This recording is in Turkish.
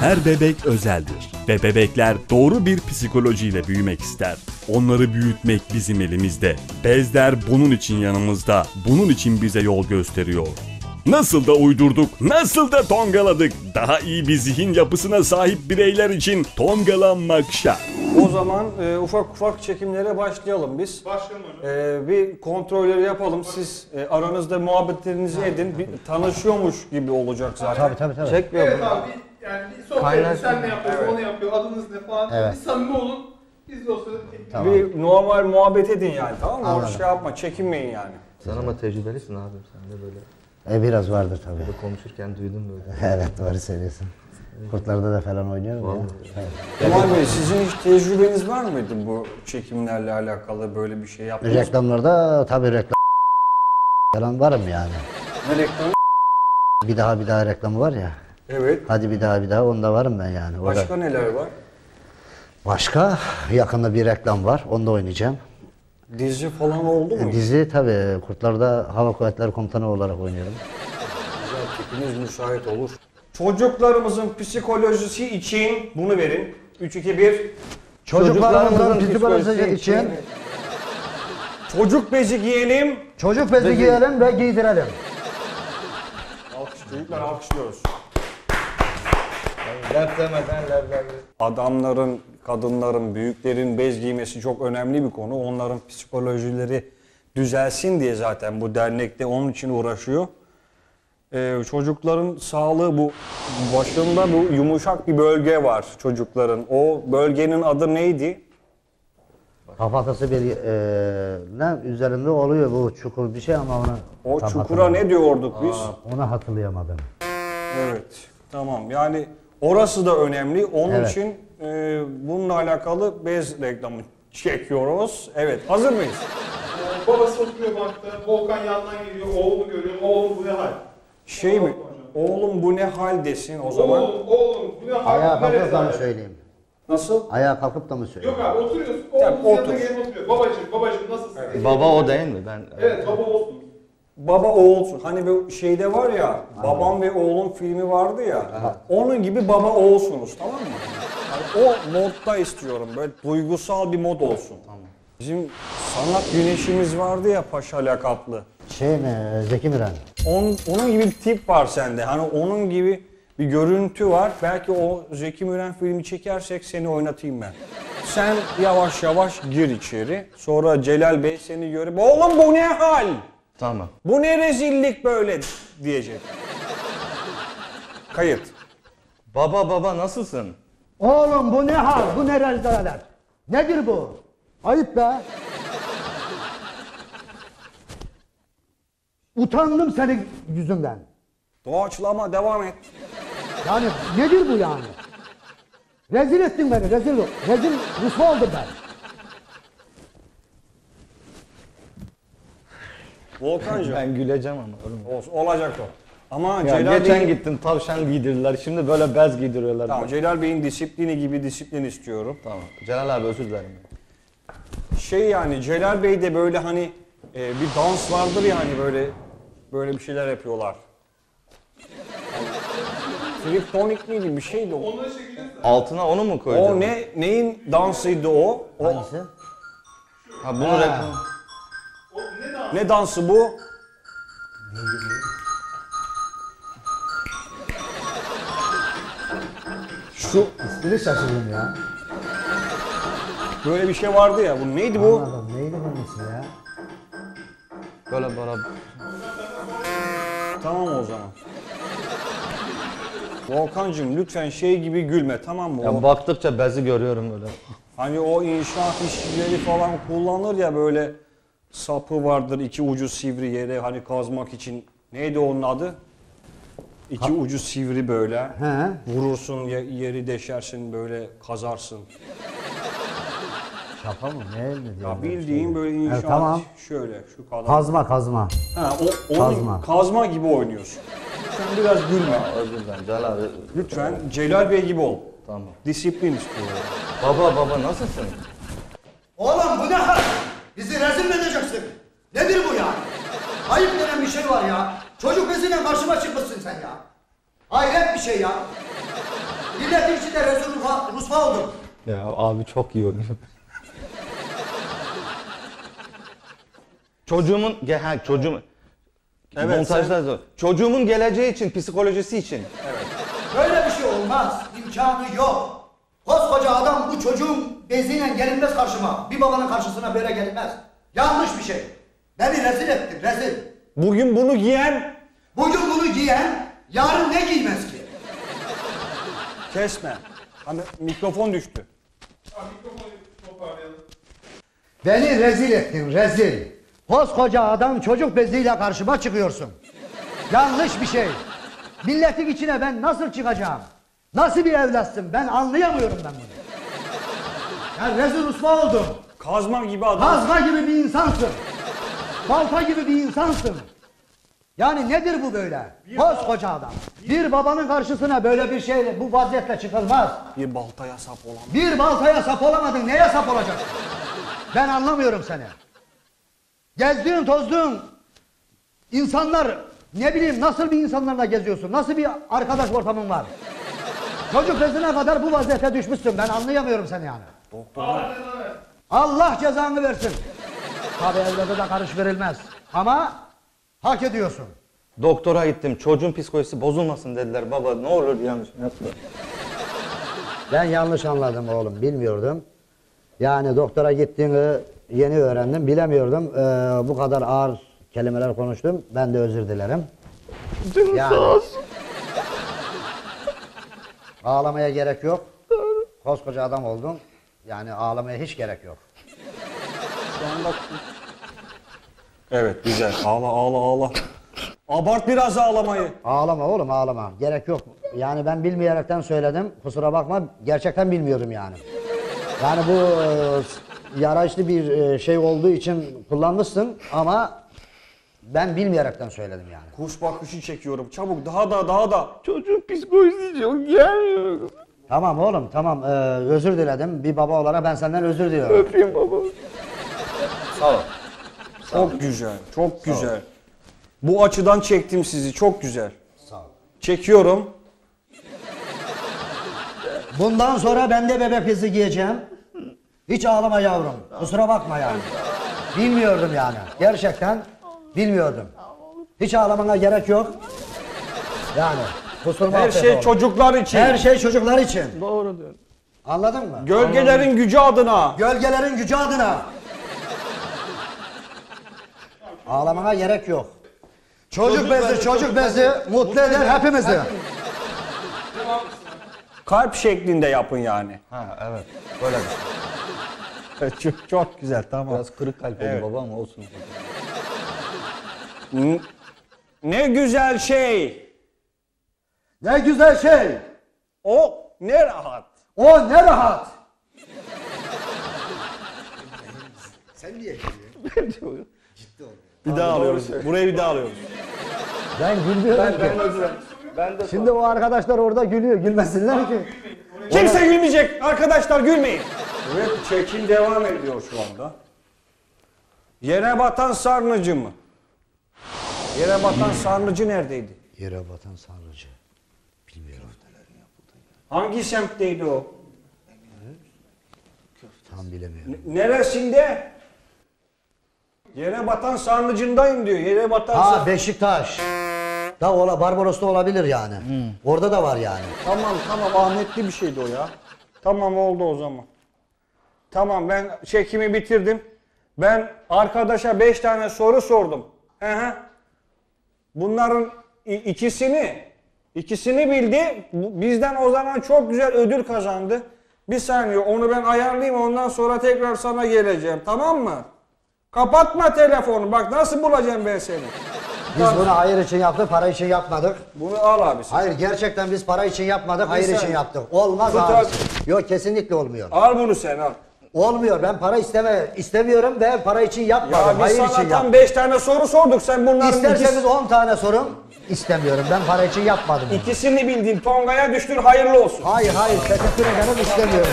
Her bebek özeldir ve bebekler doğru bir psikolojiyle büyümek ister. Onları büyütmek bizim elimizde. Bezler bunun için yanımızda. Bunun için bize yol gösteriyor. Nasıl da uydurduk, nasıl da tongaladık. Daha iyi bir zihin yapısına sahip bireyler için tongalanmak şart. O zaman e, ufak ufak çekimlere başlayalım biz. Hocam. E, bir kontrolleri yapalım. Siz e, aranızda muhabbetlerinizi edin. Bir tanışıyormuş gibi olacak zaten. Tabii tabii tabii. Çekmiyor Evet bunu. abi yani bir sohbet edin. Sen ne yapıyorsun, Evet. o ne yapıyor, adınız ne falan. Evet. Bir samimi olun. Biz de o sırada Tamam. Bir normal muhabbet edin yani tamam mı? Orada Anladım. şey yapma, çekinmeyin yani. Sen ama tecrübelisin abi sen de böyle. E, biraz vardır tabii. Böyle konuşurken duydum böyle. evet doğru söylüyorsun. Kurtlarda da falan oynuyorum ya. Kemal Bey sizin hiç tecrübeniz var mıydı bu çekimlerle alakalı böyle bir şey yaptınız mı? Reklamlarda tabii reklam falan varım yani. Ne reklamı? Bir daha bir daha reklamı var ya. Evet. Hadi bir daha bir daha onda varım ben yani. O da- Başka neler var? Başka yakında bir reklam var. Onda oynayacağım. Dizi falan oldu mu? Dizi tabii Kurtlarda Hava Kuvvetleri Komutanı olarak oynuyorum. Güzel tipiniz müsait olur. Çocuklarımızın psikolojisi için bunu verin. 3 2 1. Çocuklarımızın psikolojisi için Çocuk bezi giyelim. çocuk bezi giyelim ve giydirelim. Alkış çocuklar alkışlıyoruz. Laf demeden laf laf. Adamların, kadınların, büyüklerin bez giymesi çok önemli bir konu. Onların psikolojileri düzelsin diye zaten bu dernekte onun için uğraşıyor. Ee, çocukların sağlığı bu başında bu yumuşak bir bölge var çocukların. O bölgenin adı neydi? Kafatası bir e, ne üzerinde oluyor bu çukur bir şey ama onu O tam çukura ne diyorduk biz? Onu hatırlayamadım. Evet. Tamam. Yani orası da önemli. Onun Evet. için e, bununla alakalı bez reklamı çekiyoruz. Evet. Hazır mıyız? Babası oturuyor bankta, Volkan yandan geliyor, oğlunu görüyor, oğlum bu ne hal? Şey mi? Oğlum bu ne hal desin o zaman. Oğlum, oğlum bu ne hal? Ayağa kalkıp da mı söyleyeyim? Nasıl? Ayağa kalkıp da mı söyleyeyim? Yok abi oturuyorsun, Tabii, oğlum otur. yanına gelip oturuyor. Babacım, babacım nasılsın? diye. Baba o değil mi? Ben Evet, baba olsun. Baba oğulsun. Hani bu şeyde var ya, babam ve oğlum filmi vardı ya. Onun gibi baba oğulsunuz tamam mı? Yani o modda istiyorum. Böyle duygusal bir mod olsun. Bizim sanat güneşimiz vardı ya Paşa lakaplı. Şey mi Zeki Müren? On, onun gibi bir tip var sende. Hani onun gibi bir görüntü var. Belki o Zeki Müren filmi çekersek seni oynatayım ben. Sen yavaş yavaş gir içeri. Sonra Celal Bey seni görüp oğlum bu ne hal? Tamam. Bu ne rezillik böyle diyecek. Kayıt. Baba baba nasılsın? Oğlum bu ne hal? Bu ne rezalet? Nedir bu? Ayıp be. Utandım senin yüzünden. Doğaçlama devam et. Yani nedir bu yani? Rezil ettin beni, rezil. Rezil rüsva oldum ben. Volkancığım. Ben güleceğim ama. Olsun, olacak o. Ama Ya Celal geçen Bey'in, gittim tavşan giydirdiler. Şimdi böyle bez giydiriyorlar. tamam, Celal Bey'in disiplini gibi disiplin istiyorum. Tamam. Celal abi özür dilerim. Şey yani Celal Bey de böyle hani e, bir dans vardır ya hani böyle böyle bir şeyler yapıyorlar. Triptonik miydi bir şeydi o. Altına onu mu koyacağım? O ne neyin dansıydı o? o Hangisi? Ha bunu reklam. Ne dansı bu? Şu İsmini şaşırdım ya. böyle bir şey vardı ya. Bu neydi bu? Anladım. Neydi bunun ismi ya? Böyle böyle. Tamam o zaman. Volkancığım lütfen şey gibi gülme tamam mı? O- Ya baktıkça bezi görüyorum böyle. Hani o inşaat işçileri falan kullanır ya böyle sapı vardır iki ucu sivri yere hani kazmak için. Neydi onun adı? İki ucu sivri böyle. He. Vurursun ye- yeri deşersin böyle kazarsın. Şaka mı? Ne mi diyor? Ya bildiğin böyle inşaat Evet, tamam. şöyle şu kadar. Kazma kazma. Ha, o, onun Kazma. kazma gibi oynuyorsun. Lütfen biraz gülme. Özür dilerim Celal abi. Lütfen Celal Bey gibi ol. Tamam. Disiplin istiyorum. Baba baba nasılsın? Oğlum bu ne hal? Bizi rezil mi edeceksin? Nedir bu ya? Ayıp denen bir şey var ya. Çocuk beziyle karşıma çıkmışsın sen ya. Hayret bir şey ya. Milletin içinde rezil rusva, rusva oldum. Ya abi çok iyi oynuyor. Çocuğumun ge ha çocuğum Evet, montajda zor. Çocuğumun geleceği için, psikolojisi için. Böyle bir şey olmaz. İmkanı yok. Koskoca adam bu çocuğun beziyle gelinmez karşıma. Bir babanın karşısına böyle gelinmez. Yanlış bir şey. Beni rezil ettin, rezil. Bugün bunu giyen Bugün bunu giyen, yarın ne giymez ki? kesme. Hani mikrofon düştü. Abi mikrofonu toparlayalım. Beni rezil ettin, rezil. Koskoca adam çocuk beziyle karşıma çıkıyorsun. Yanlış bir şey. Milletin içine ben nasıl çıkacağım? Nasıl bir evlatsın? Ben anlayamıyorum ben bunu. Ya rezil usma oldum. Kazma gibi adam. Kazma gibi bir insansın. Balta gibi bir insansın. Yani nedir bu böyle? Koskoca adam. Bir babanın karşısına böyle bir şeyle, bu vaziyetle çıkılmaz. Bir baltaya sap olan. Bir baltaya sap olamadın, neye sap olacaksın? Ben anlamıyorum seni. Gezdiğin, tozduğun insanlar, ne bileyim nasıl bir insanlarla geziyorsun? Nasıl bir arkadaş ortamın var? Çocuk bezine kadar bu vaziyete düşmüşsün. Ben anlayamıyorum seni yani. Allah cezanı versin. Tabi evlada da karış verilmez. Ama hak ediyorsun. Doktora gittim. Çocuğun psikolojisi bozulmasın dediler. Baba ne olur yanlış yapma. Ben yanlış anladım oğlum, bilmiyordum. Yani doktora gittiğini yeni öğrendim, bilemiyordum. Ee, bu kadar ağır kelimeler konuştum. Ben de özür dilerim. Yani, ağlamaya gerek yok. Koskoca adam oldun. Yani ağlamaya hiç gerek yok. Şu anda... Evet güzel. Ağla ağla ağla. Abart biraz ağlamayı. Ağlama oğlum ağlama. Gerek yok. Yani ben bilmeyerekten söyledim. Kusura bakma. Gerçekten bilmiyordum yani. Yani bu e, yaraşlı bir e, şey olduğu için kullanmışsın ama ben bilmeyerekten söyledim yani. Kuş bakışı çekiyorum. Çabuk daha da daha da. Çocuğun psikolojisi çok gelmiyor. Tamam oğlum tamam. Ee, özür diledim. Bir baba olarak ben senden özür diliyorum. Öpeyim baba. Sağ ol. Çok güzel. Çok güzel. Bu açıdan çektim sizi. Çok güzel. Sağ ol. Çekiyorum. Bundan sonra ben de bebek izi giyeceğim. Hiç ağlama yavrum. Kusura bakma yani. Bilmiyordum yani. Gerçekten bilmiyordum. Hiç ağlamana gerek yok. Yani kusuruma Her affet şey oğlum. çocuklar için. Her şey çocuklar için. Doğru diyorsun. Anladın mı? Gölgelerin gücü adına. Gölgelerin gücü adına. Ağlamana gerek yok. Çocuk bezi, çocuk bezi mutlu eder hepimizi. Kalp şeklinde yapın yani. Ha evet. Böyle bir şey. çok, çok güzel tamam. Biraz kırık kalp oldu Evet. baba ama olsun. Ne güzel şey. Ne güzel şey. O ne rahat. O ne rahat. Bir daha alıyoruz. Burayı bir daha alıyoruz. Ben gülmüyorum ki. Ben de Şimdi o arkadaşlar orada gülüyor. Gülmesinler ki. Kimse gülmeyecek. Arkadaşlar gülmeyin. Evet çekim devam ediyor şu anda. Yere batan sarnıcı mı? Yere batan sarnıcı neredeydi? Yere batan sarıcı. Bilmiyorum. Hangi semtteydi o? Tam bilemiyorum. N- Neresinde? Yere batan sarnıcındayım diyor. Yere batan Ha sar- Beşiktaş. Da ola Barbaros'ta olabilir yani. Orada da var yani. Tamam tamam Ahmetli bir şeydi o ya. Tamam oldu o zaman. Tamam ben çekimi bitirdim. Ben arkadaşa 5 tane soru sordum. Hı hı. Bunların i- ikisini ikisini bildi. Bizden o zaman çok güzel ödül kazandı. Bir saniye onu ben ayarlayayım ondan sonra tekrar sana geleceğim. Tamam mı? Kapatma telefonu. Bak nasıl bulacağım ben seni. Biz bunu hayır için yaptık, para için yapmadık. Bunu al abi sen. Hayır gerçekten biz para için yapmadık, hayır için yaptık. Olmaz abi. Yok kesinlikle olmuyor. Al bunu sen al. Olmuyor. Ben para isteme istemiyorum ve para için yapmadım. Ya biz hayır sana için tam yaptım. 5 tane soru sorduk. Sen bunların İsterseniz ikisi- 10 tane sorun. İstemiyorum. Ben para için yapmadım. bunu. ikisini bildin. Tonga'ya düştün hayırlı olsun. Hayır hayır teşekkür ederim istemiyorum.